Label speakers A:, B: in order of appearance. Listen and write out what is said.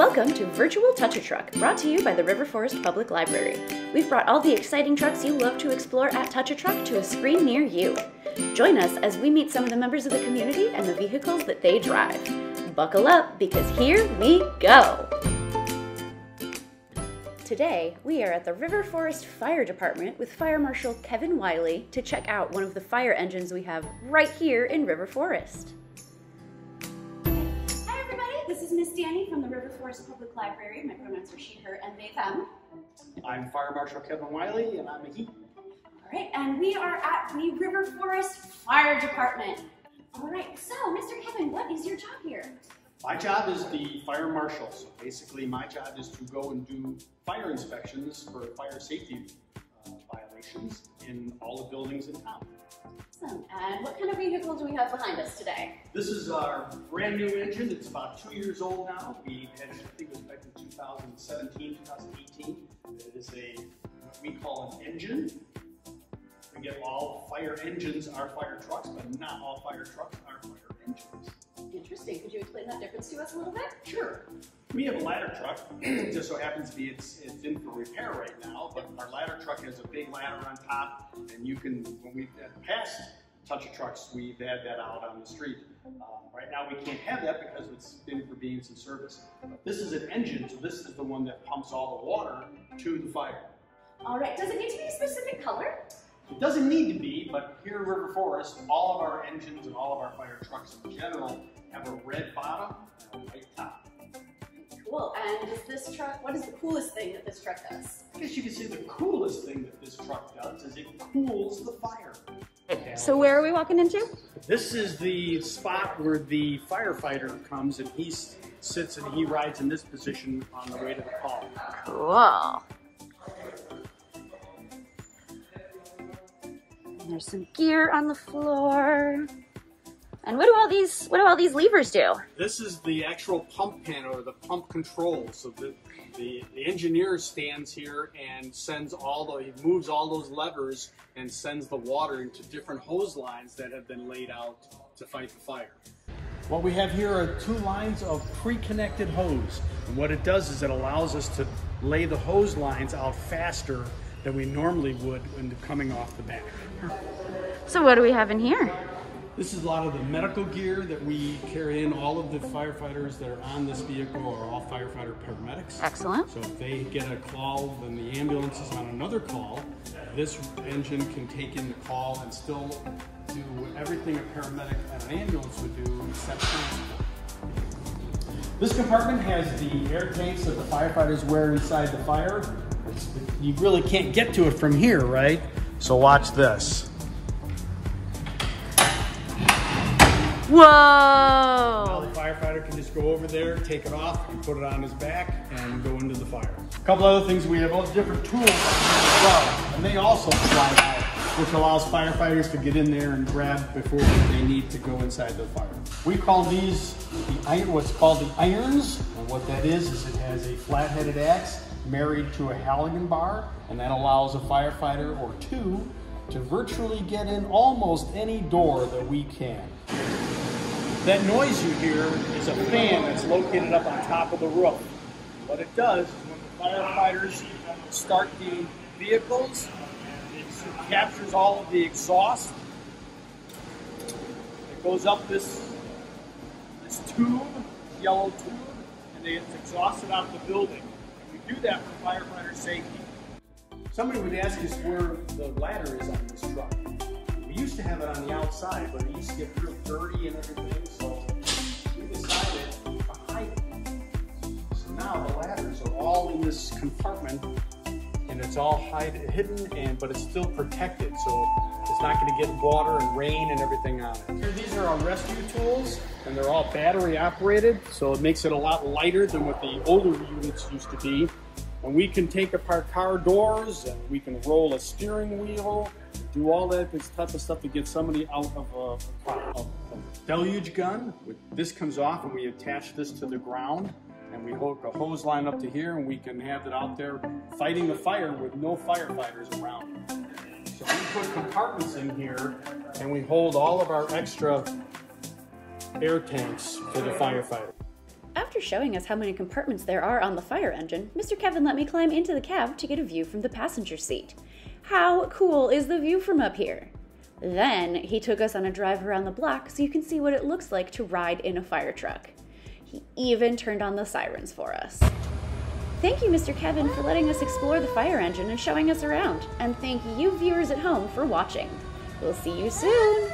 A: Welcome to Virtual Touch a Truck, brought to you by the River Forest Public Library. We've brought all the exciting trucks you love to explore at Touch a Truck to a screen near you. Join us as we meet some of the members of the community and the vehicles that they drive. Buckle up because here we go! Today, we are at the River Forest Fire Department with Fire Marshal Kevin Wiley to check out one of the fire engines we have right here in River Forest. This is Miss Dannie from the River Forest Public Library. My pronouns are she, her, and they, them.
B: I'm Fire Marshal Kevin Wiley, and I'm a he.
A: All right, and we are at the River Forest Fire Department. All right, so Mr. Kevin, what is your job here?
B: My job is the fire marshal. So basically, my job is to go and do fire inspections for fire safety uh, violations in all the buildings in town.
A: Awesome. And what kind of vehicle do we have behind us today?
B: This is our brand new engine. It's about two years old now. We had, I think it was back in 2017, 2018. It is a, what we call an engine. We get all fire engines are fire trucks, but not all fire trucks are fire engines.
A: Interesting. Could you explain that difference to us a little bit?
B: Sure. We have a ladder truck. It just so happens to be it's, it's in for repair right now, but our ladder truck has a big ladder on top, and you can, when we've past touch of trucks, we've had that out on the street. Um, right now we can't have that because it's been for being in service. This is an engine, so this is the one that pumps all the water to the fire.
A: All right. Does it need to be a specific color?
B: It doesn't need to be, but here in River Forest, all of our engines and all of our fire trucks in general have a red bottom and a white top.
A: Cool. And does this truck, what is the coolest thing that this truck does?
B: I guess you could say the coolest thing that this truck does is it cools the fire.
A: So where are we walking into?
B: This is the spot where the firefighter comes and he sits and he rides in this position on the way to the call.
A: Cool. And there's some gear on the floor. And what do all these what do all these levers do?
B: This is the actual pump panel or the pump control. So the, the, the engineer stands here and sends all the, he moves all those levers and sends the water into different hose lines that have been laid out to fight the fire. What we have here are two lines of pre-connected hose. And what it does is it allows us to lay the hose lines out faster than we normally would when coming off the back.
A: So what do we have in here?
B: This is a lot of the medical gear that we carry in. All of the firefighters that are on this vehicle are all firefighter paramedics.
A: Excellent.
B: So if they get a call, then the ambulance is on another call. This engine can take in the call and still do everything a paramedic and an ambulance would do except transport. This compartment has the air tanks that the firefighters wear inside the fire. It's, you really can't get to it from here, right? So watch this. Now
A: Whoa!
B: the firefighter can just go over there, take it off, and put it on his back, and go into the fire. A couple other things, we have all different tools as well, and they also slide out, which allows firefighters to get in there and grab before they need to go inside the fire. We call these the iron, what's called the irons, and what that is, is it has a flat-headed axe married to a Halligan bar, and that allows a firefighter or two to virtually get in almost any door that we can. That noise you hear is a fan that's located up on top of the roof. What it does is when the firefighters start the vehicles, it captures all of the exhaust. It goes up this this tube, yellow tube, and it's exhausted out of the building. We do that for firefighter safety. Somebody would ask us where the ladder is on this truck. We used to have it on the outside, but it used to get real dirty and everything, so we decided to hide it. So now the ladders are all in this compartment, and it's all hide, hidden, and but it's still protected, so it's not going to get water and rain and everything on it. Here, these are our rescue tools, and they're all battery operated, so it makes it a lot lighter than what the older units used to be. And we can take apart car doors, and we can roll a steering wheel, do all that type of stuff to get somebody out of a, a, a deluge gun. This comes off, and we attach this to the ground, and we hook a hose line up to here, and we can have it out there fighting the fire with no firefighters around. So we put compartments in here, and we hold all of our extra air tanks for the firefighter.
A: after showing us how many compartments there are on the fire engine, Mr. Kevin let me climb into the cab to get a view from the passenger seat. How cool is the view from up here? Then he took us on a drive around the block so you can see what it looks like to ride in a fire truck. He even turned on the sirens for us. Thank you, Mr. Kevin, for letting us explore the fire engine and showing us around. And thank you, viewers at home, for watching. We'll see you soon!